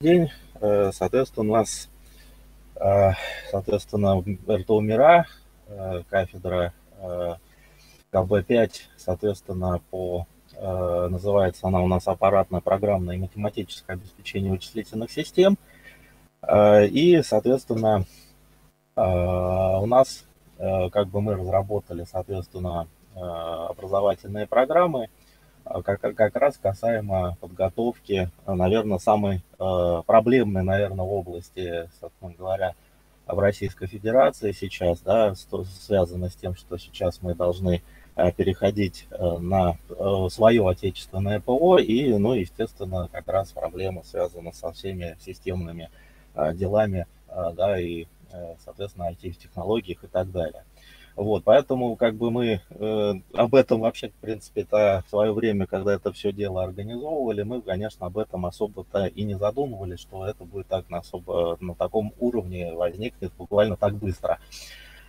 день. Э, соответственно, у нас, э, соответственно, РТУ МИРА, э, кафедра КБ-5, соответственно, по, называется она у нас аппаратное, программное и математическое обеспечение вычислительных систем. И, соответственно, у нас, как бы мы разработали, соответственно, образовательные программы – как, как раз касаемо подготовки, а, наверное, самой э, проблемной, наверное, области, собственно говоря, в Российской Федерации сейчас, да, связано с тем, что сейчас мы должны переходить на свое отечественное ПО, и, ну, естественно, как раз проблема связана со всеми системными делами, да, и, соответственно, IT-технологиях и так далее. Вот, поэтому как бы мы э, об этом вообще, в принципе, это в свое время, когда это все дело организовывали, мы, конечно, об этом особо-то и не задумывались, что это будет так на особо на таком уровне возникнет буквально так быстро.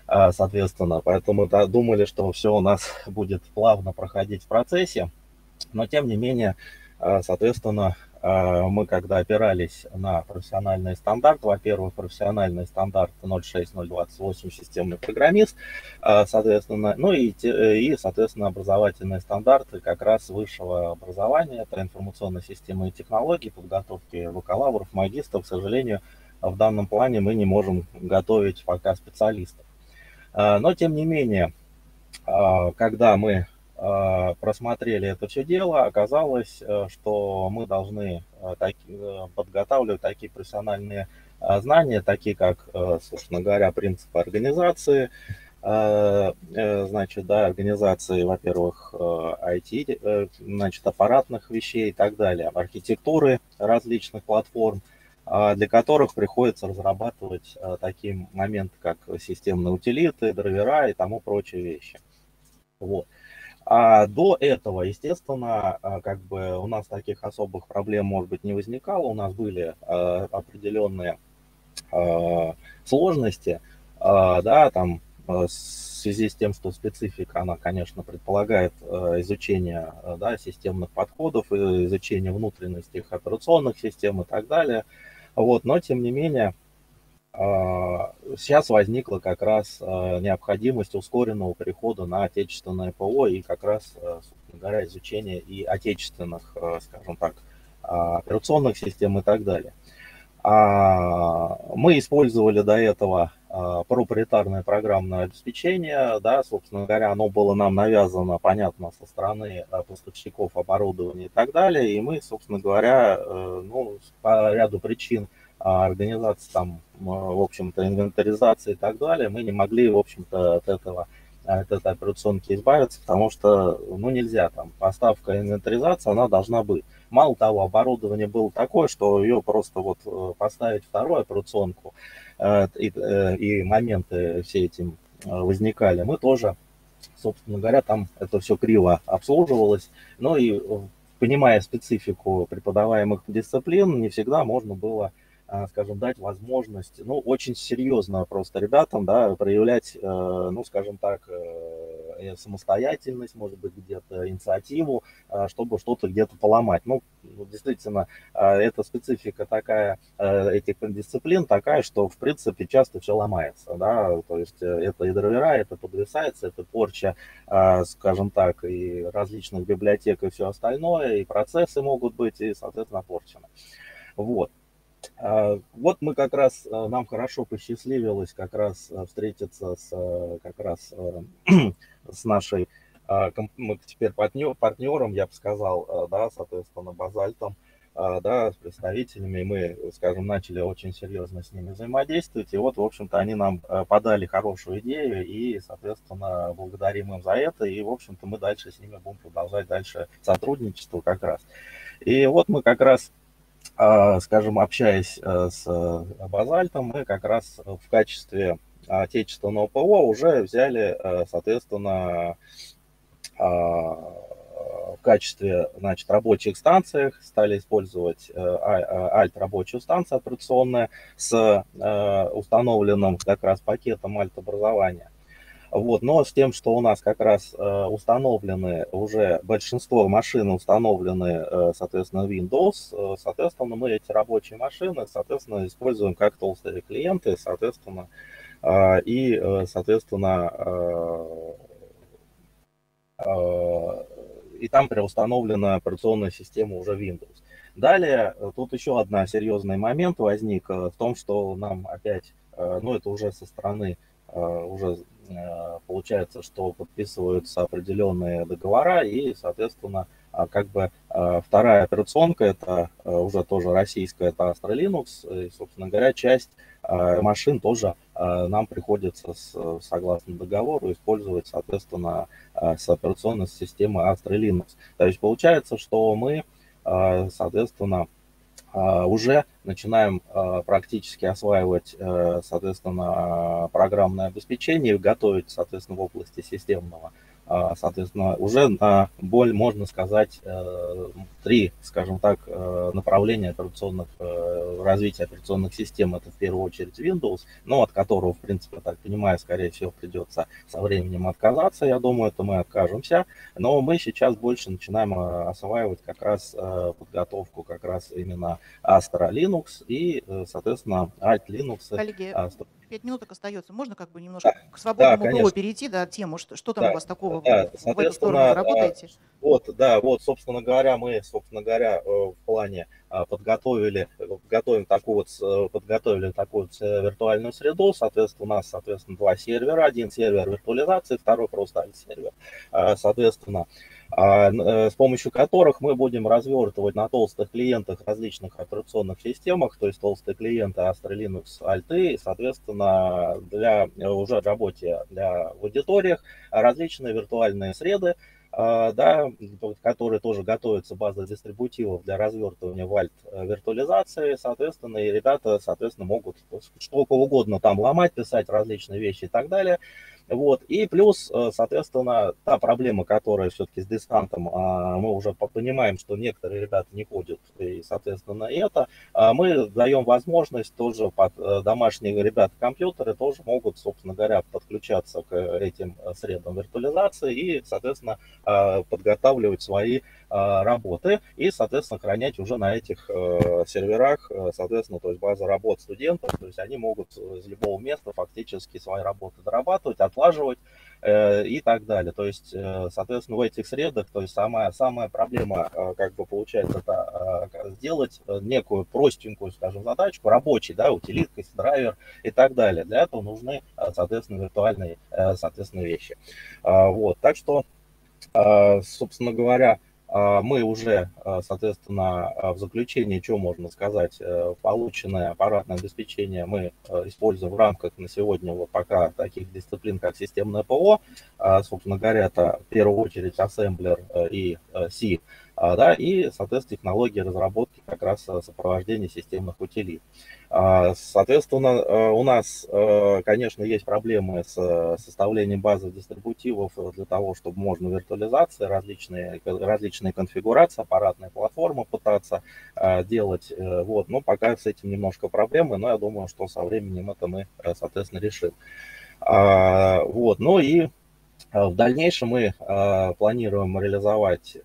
А, соответственно, поэтому да, думали, что все у нас будет плавно проходить в процессе, но тем не менее, а, соответственно, мы когда опирались на профессиональный стандарт, во-первых, профессиональный стандарт 06028 системный программист, а, соответственно, ну и, и, соответственно, образовательные стандарты как раз высшего образования, это информационные системы и технологии, подготовки бакалавров, магистров, к сожалению, в данном плане мы не можем готовить пока специалистов. А, но, тем не менее, когда мы а, просмотрели это все дело, оказалось, э, что мы должны э, э, подготавливать такие профессиональные знания, такие как, собственно говоря, принципы организации, значит, да, организации, во-первых, IT, значит, аппаратных вещей и так далее, архитектуры различных платформ, для которых приходится разрабатывать такие моменты, как системные утилиты, драйвера и тому прочие вещи. Вот. А до этого, естественно, а, как бы у нас таких особых проблем, может быть, не возникало. У нас были а, определенные а, сложности, да, там в связи с тем, что специфика, она, конечно, предполагает изучение да, системных подходов, изучение внутренностей их операционных систем и так далее. Вот, но, тем не менее, сейчас возникла как раз а, необходимость ускоренного перехода на отечественное ПО и как раз, а, собственно говоря, изучение и отечественных, скажем так, операционных систем и так далее. Мы использовали до этого проприетарное программное обеспечение, да, собственно говоря, оно было нам навязано, понятно, со стороны поставщиков оборудования и так далее, и мы, собственно говоря, э, ну, по ряду причин организации там, в общем-то, инвентаризации и так далее, мы не могли, в общем-то, от этого от этой операционки избавиться, потому что, ну, нельзя там, поставка инвентаризация, она должна быть. Мало того, оборудование было такое, что ее просто вот э, поставить вторую операционку, э, и, э, и моменты все этим возникали, мы тоже, собственно говоря, там это все криво обслуживалось, ну и понимая специфику преподаваемых дисциплин, не всегда можно было а, скажем, дать возможность, ну, очень серьезно просто ребятам, да, проявлять, э, ну, скажем так, э, самостоятельность, может быть, где-то инициативу, чтобы что-то где-то поломать. Ну, ну действительно, эта специфика такая, э, этих дисциплин такая, что, в принципе, часто все ломается, да, то есть это и драйвера, это подвисается, это порча, скажем так, и различных библиотек и все остальное, и процессы могут быть, и, соответственно, порчены. Вот. А, вот мы как раз, а, нам хорошо посчастливилось как раз а, встретиться с, как раз с нашей, мы теперь партнером, я бы сказал, да, соответственно, Базальтом, да, с представителями, мы, скажем, начали очень серьезно с ними взаимодействовать, и вот, в общем-то, они нам подали хорошую идею, и, соответственно, благодарим им за это, и, в общем-то, мы дальше с ними будем продолжать дальше сотрудничество как раз. И вот мы как раз скажем, общаясь э, с э, базальтом, мы как раз в качестве отечественного ПО уже взяли, э, соответственно, а, в качестве значит, рабочих станциях стали использовать альт рабочую станцию операционная с установленным как раз пакетом альт образования. Вот, но с тем, что у нас как раз э, установлены уже большинство машин установлены, э, соответственно, Windows, э, соответственно, мы эти рабочие машины, соответственно, используем как толстые клиенты, соответственно, и, соответственно, и там преустановлена операционная система уже Windows. Далее, тут еще одна серьезный момент возник в том, что нам опять, ну это уже со стороны уже получается, что подписываются определенные договора, и, соответственно, а, как бы а, вторая операционка, это э, уже тоже российская, это Astra Linux, и, собственно говоря, часть а, машин тоже нам приходится, согласно договору, использовать, соответственно, с операционной системой Astra Linux. То есть получается, что мы, соответственно, уже начинаем а, практически осваивать, э, соответственно, программное обеспечение, готовить, соответственно, в области системного. а, соответственно, уже на боль, можно сказать, э, три, скажем так, э, направления операционных, э, развития операционных систем. Это в первую очередь Windows, но от которого, в принципе, так понимаю, скорее всего, придется со временем отказаться. Я думаю, это мы откажемся. Но мы сейчас больше начинаем осваивать как раз подготовку как раз именно Astra Linux и, соответственно, Alt Linux. Коллеги, Пять минуток остается. Можно как бы немножко да, к свободному да, перейти, да, тему, что, что там да, у вас такого да, в эту сторону работаете? Вот, да, вот, собственно говоря, мы, собственно говоря, э, в плане а, подготовили, готовим такую вот, э, подготовили такую вот э, виртуальную среду, соответственно, у нас, соответственно, два сервера, один сервер виртуализации, второй просто сервер, а, соответственно, а, с помощью которых мы будем развертывать на толстых клиентах различных операционных системах, то есть толстые клиенты Astra Linux, Alt, и, соответственно, для уже работе для в аудиториях различные виртуальные среды, а, да, которые тоже готовятся база дистрибутивов для развертывания вальт э, виртуализации, соответственно, и ребята, соответственно, могут что угодно там ломать, писать различные вещи и так далее. Вот. И плюс, э, соответственно, та проблема, которая все-таки с дискантом, а, мы уже понимаем, что некоторые ребята не ходят, и, соответственно, это, а, мы даем возможность тоже под э, домашние ребята компьютеры тоже могут, собственно говоря, подключаться к этим э, средам виртуализации и, соответственно, подготавливать свои работы и, соответственно, хранять уже на этих серверах, соответственно, то есть база работ студентов, то есть они могут из любого места фактически свои работы дорабатывать, отлаживать э, и так далее. То есть, э, соответственно, в этих средах, то есть самая, самая проблема, э, как бы получается, это сделать некую простенькую, скажем, задачку, рабочий, да, утилитка, драйвер и так далее. Для этого нужны, соответственно, виртуальные, соответственно, вещи. Вот, так что, собственно говоря, а, мы уже, а, соответственно, а, в заключении, что можно сказать, э, полученное аппаратное обеспечение мы используем в рамках на сегодня вот пока таких дисциплин, как системное ПО. Собственно говоря, это в первую очередь ассемблер э, и C, э, да, и, соответственно, технологии разработки как раз сопровождения системных утилит. А, соответственно, э, у нас, э, конечно, есть проблемы с э, составлением базы дистрибутивов для того, чтобы можно виртуализации, различные, различные конфигурации, аппаратные платформы пытаться делать. Вот. Но пока с этим немножко проблемы, но я думаю, что со временем это мы, соответственно, решим. А, вот. Ну и в дальнейшем мы планируем реализовать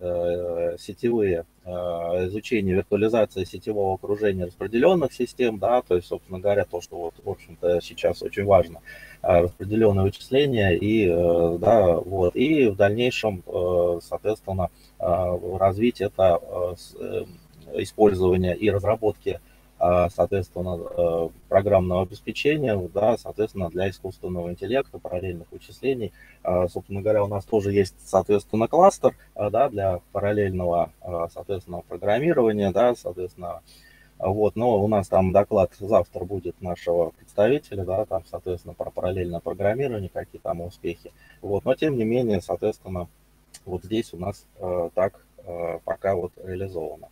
сетевые Э, изучение виртуализации сетевого окружения распределенных систем, да, то есть, собственно говоря, то, что вот, в общем-то, сейчас очень важно, э, распределенные вычисления и, э, да, вот, и в дальнейшем, соответственно, развить это использование и разработки а, соответственно, э, программного обеспечения, да, соответственно, для искусственного интеллекта, параллельных вычислений. А, собственно говоря, у нас тоже есть, соответственно, кластер, а, да, для параллельного, соответственно, программирования, да, соответственно, вот, но у нас там доклад завтра будет нашего представителя, да, там, соответственно, про параллельное программирование, какие там успехи. Вот, но тем не менее, соответственно, вот здесь у нас э, так э, пока вот реализовано.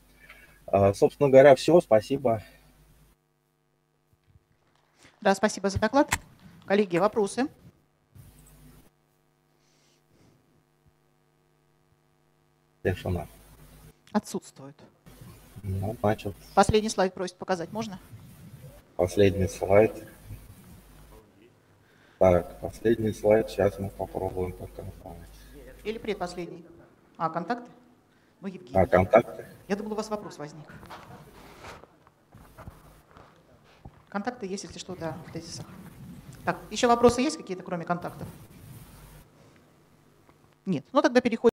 Э, собственно говоря, все. Спасибо. Да, спасибо за доклад. Коллеги, вопросы? Тишина. Отсутствует. Ну, значит. Последний слайд просит показать, можно? Последний слайд. Так, последний слайд, сейчас мы попробуем поконфировать. Или предпоследний? А, контакты? Ну, Евгений. А, контакты? Я думал, у вас вопрос возник. Контакты есть, если что, да, в тезисах. Так, еще вопросы есть какие-то, кроме контактов? Нет. Ну, тогда переходим.